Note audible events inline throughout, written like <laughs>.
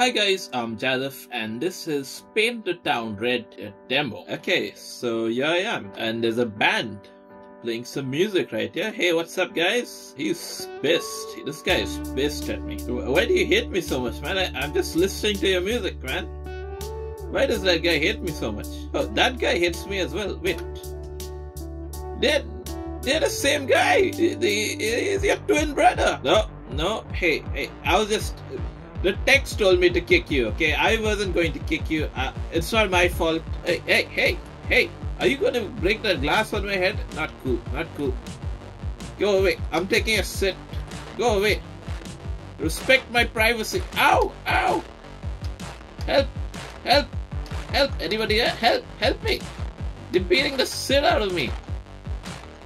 Hi guys, I'm Jazf and this is Paint the Town Red demo. Okay, so here I am and there's a band playing some music right here. Hey, what's up guys? He's pissed. This guy is pissed at me. Why do you hate me so much, man? I, I'm just listening to your music, man. Why does that guy hate me so much? Oh, that guy hates me as well. Wait. They're, they're the same guy. He's your twin brother. No, no. Hey, hey, I was just the text told me to kick you, okay? I wasn't going to kick you. Uh, it's not my fault. Hey, hey, hey, hey. Are you going to break the glass on my head? Not cool, not cool. Go away. I'm taking a sit. Go away. Respect my privacy. Ow, ow. Help, help, help. Anybody here? Help, help me. They're beating the shit out of me.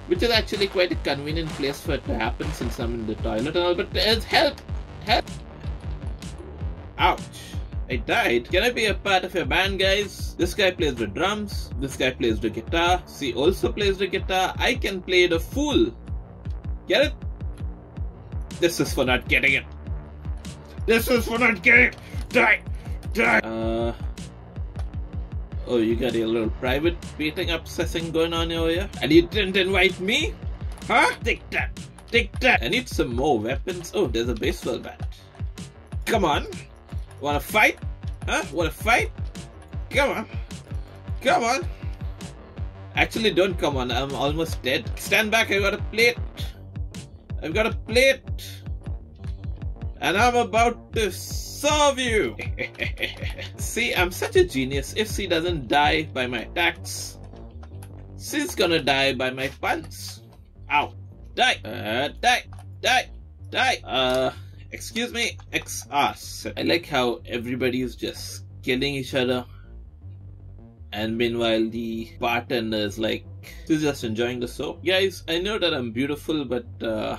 Which is actually quite a convenient place for it to happen since I'm in the toilet and all, but it's help, help. Ouch. I died. Can I be a part of your band, guys? This guy plays the drums. This guy plays the guitar. She also plays the guitar. I can play the fool. Get it? This is for not getting it. This is for not getting it. Die. Die. Uh. Oh, you got a little private beating obsessing going on over here? And you didn't invite me? Huh? Take that. Take that. I need some more weapons. Oh, there's a baseball bat. Come on. Wanna fight? Huh? Wanna fight? Come on. Come on. Actually, don't come on. I'm almost dead. Stand back. I've got a plate. I've got a plate. And I'm about to serve you. <laughs> See, I'm such a genius. If she doesn't die by my attacks, she's gonna die by my puns. Ow. Die. Uh, die. Die. Die. Uh... Excuse me, ex us. I like how everybody is just killing each other. And meanwhile, the bartender is like, he's just enjoying the soap. Guys, I know that I'm beautiful, but uh,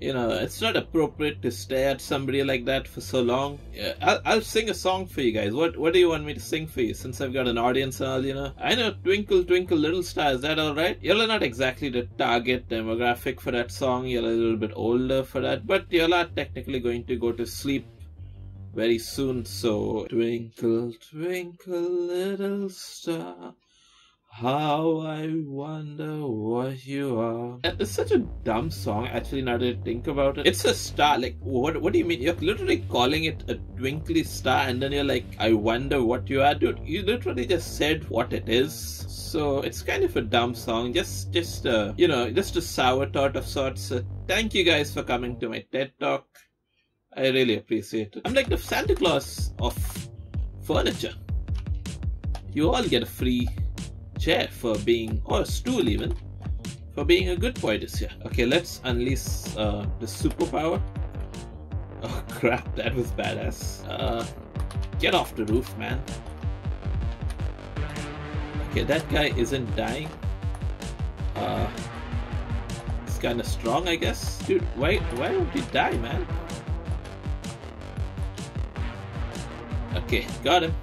you know, it's not appropriate to stare at somebody like that for so long. Yeah, I'll, I'll sing a song for you guys. What What do you want me to sing for you? Since I've got an audience and all, you know. I know Twinkle Twinkle Little Star. Is that all right? You're not exactly the target demographic for that song. You're a little bit older for that, but you're not technically going to go to sleep very soon. So Twinkle Twinkle Little Star. How I wonder what you are. It's such a dumb song, actually, now that I think about it. It's a star. Like, what What do you mean? You're literally calling it a twinkly star, and then you're like, I wonder what you are, dude. You literally just said what it is. So it's kind of a dumb song. Just, just, uh, you know, just a sour thought of sorts. Uh, thank you guys for coming to my TED Talk. I really appreciate it. I'm like the Santa Claus of furniture. You all get a free chair for being, or a stool even, for being a good boy this year. Okay, let's unleash uh, the superpower. <laughs> Oh crap, that was badass. Uh, get off the roof, man. Okay, that guy isn't dying. Uh, it's kind of strong, I guess. Dude, why, why don't he die, man? Okay, got him.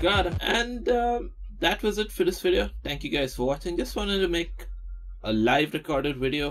Got him. And, um, that was it for this video. Thank you guys for watching. Just wanted to make a live recorded video